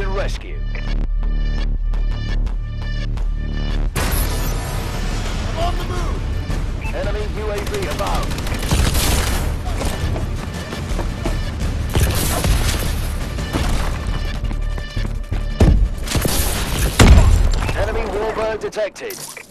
and rescue. I'm on the move! Enemy UAV above. Enemy warbird detected.